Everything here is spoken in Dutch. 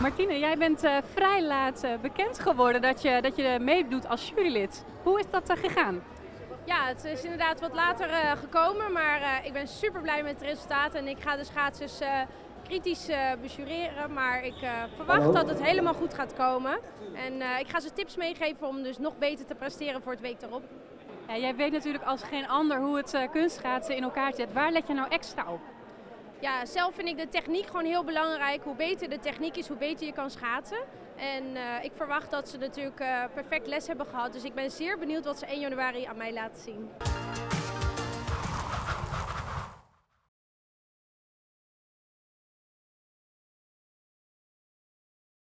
Martine, jij bent uh, vrij laat uh, bekend geworden dat je, dat je meedoet als jurylid. Hoe is dat uh, gegaan? Ja, het is inderdaad wat later gekomen, maar ik ben super blij met het resultaat. En ik ga de schaatsers kritisch besureren, maar ik verwacht dat het helemaal goed gaat komen. En ik ga ze tips meegeven om dus nog beter te presteren voor het week erop. Ja, jij weet natuurlijk als geen ander hoe het kunstschaatsen in elkaar zit. Waar let je nou extra op? Ja, zelf vind ik de techniek gewoon heel belangrijk. Hoe beter de techniek is, hoe beter je kan schaatsen. En uh, ik verwacht dat ze natuurlijk uh, perfect les hebben gehad. Dus ik ben zeer benieuwd wat ze 1 januari aan mij laten zien.